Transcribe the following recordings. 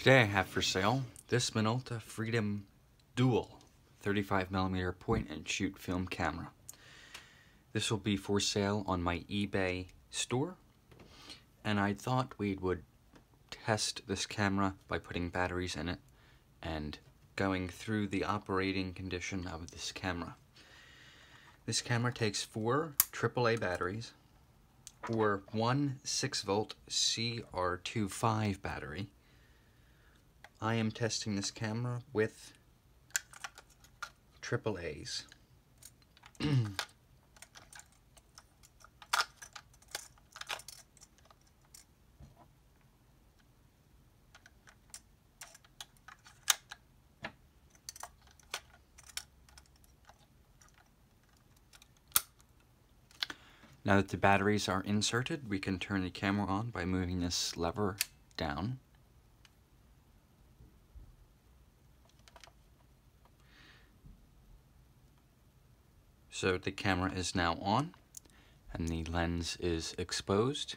Today I have for sale this Minolta Freedom Dual 35mm point and shoot film camera. This will be for sale on my eBay store and I thought we would test this camera by putting batteries in it and going through the operating condition of this camera. This camera takes four AAA batteries or one 6 volt CR25 battery I am testing this camera with triple A's. Now that the batteries are inserted, we can turn the camera on by moving this lever down. So the camera is now on and the lens is exposed.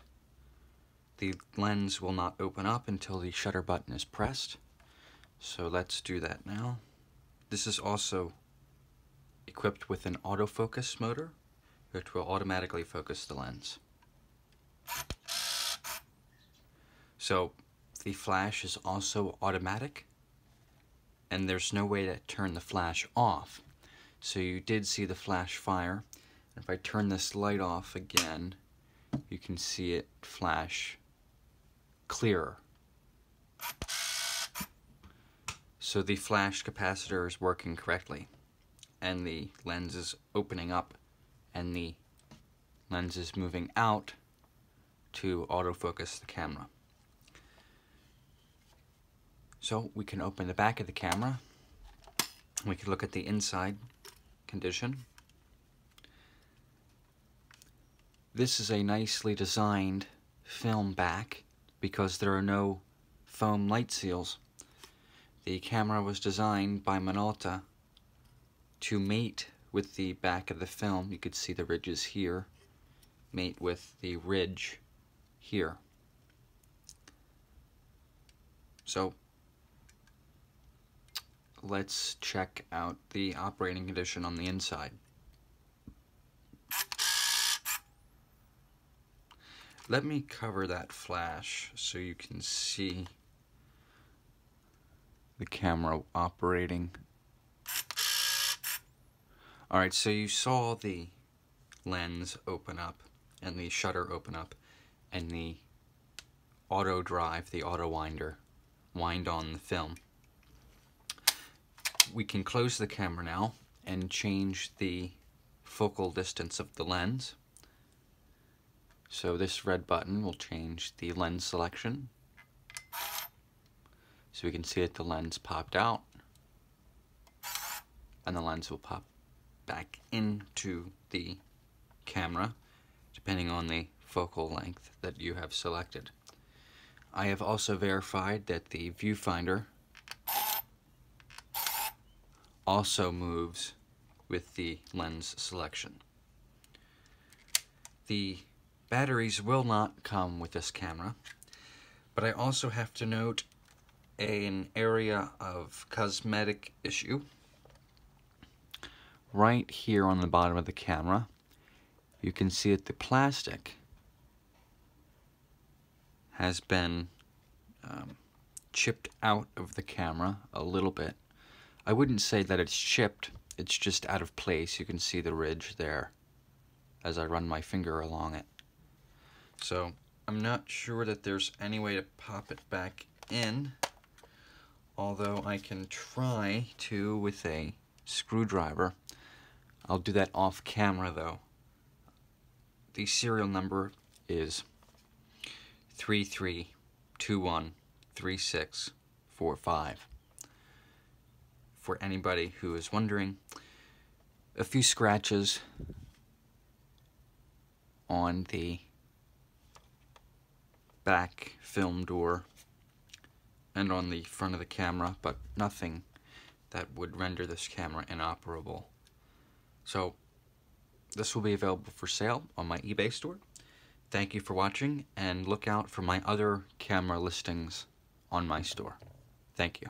The lens will not open up until the shutter button is pressed. So let's do that now. This is also equipped with an autofocus motor, which will automatically focus the lens. So the flash is also automatic, and there's no way to turn the flash off. So you did see the flash fire. If I turn this light off again, you can see it flash clearer. So the flash capacitor is working correctly and the lens is opening up and the lens is moving out to autofocus the camera. So we can open the back of the camera. We can look at the inside condition. This is a nicely designed film back because there are no foam light seals. The camera was designed by Minolta to mate with the back of the film. You could see the ridges here. Mate with the ridge here. So let's check out the operating condition on the inside. Let me cover that flash so you can see the camera operating. Alright, so you saw the lens open up and the shutter open up and the auto drive, the auto winder, wind on the film we can close the camera now and change the focal distance of the lens. So this red button will change the lens selection. So we can see that the lens popped out and the lens will pop back into the camera depending on the focal length that you have selected. I have also verified that the viewfinder also moves with the lens selection. The batteries will not come with this camera, but I also have to note an area of cosmetic issue. Right here on the bottom of the camera, you can see that the plastic has been um, chipped out of the camera a little bit I wouldn't say that it's chipped, it's just out of place. You can see the ridge there as I run my finger along it. So I'm not sure that there's any way to pop it back in, although I can try to with a screwdriver. I'll do that off camera though. The serial number is 33213645 for anybody who is wondering. A few scratches on the back film door and on the front of the camera, but nothing that would render this camera inoperable. So, this will be available for sale on my eBay store. Thank you for watching, and look out for my other camera listings on my store. Thank you.